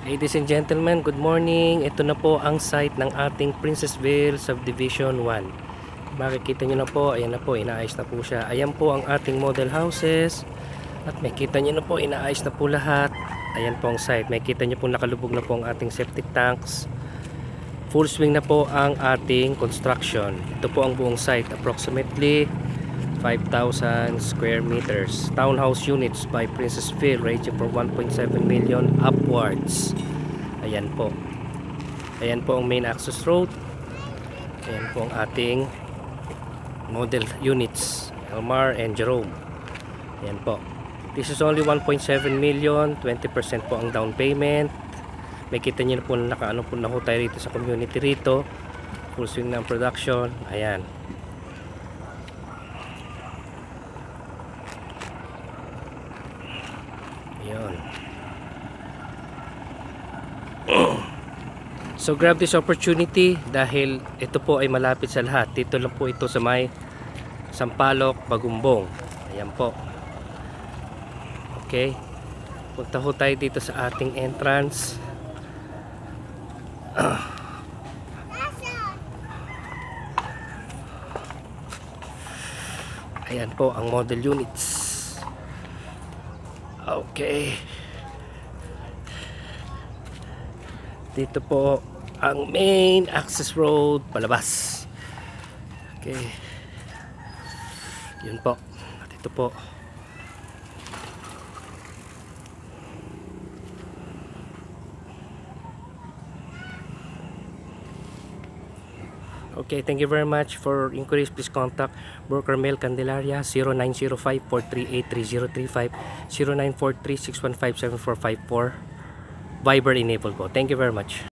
Ladies and gentlemen, good morning. Ito na po ang site ng ating Princessville Subdivision 1. Makikita nyo na po, ayan na po, inaayos na po siya. Ayan po ang ating model houses. At makikita nyo na po, inaayos na po lahat. Ayan po ang site. Makikita nyo po nakalubog na po ang ating septic tanks. Full swing na po ang ating construction. Ito po ang buong site. Approximately 5,000 square meters. Townhouse units by Princessville ranging from 1.7 million upwards. Ayan po. Ayan po ang main access road. Ayan po ang ating model units. Elmar and Jerome. Ayan po. This is only 1.7 million. 20% po ang down payment. May kita nyo na po na nakaano po na ho tayo rito sa community rito. Full swing ng production. Ayan. Yun. So grab this opportunity dahil ito po ay malapit sa lahat. Dito lang po ito sa may Sampaloc, Bagumbong. Ayan po. Okay. Punta ho tayo dito sa ating entrance. Ayan po ang model units. Okay. Dito po ang main access road palabas. Okay. Yun po. Dito po. Okay, thank you very much for inquiries. Please contact Broker Mel Candelaria 0905-438-3035 0943-615-7454 Viber enabled po. Thank you very much.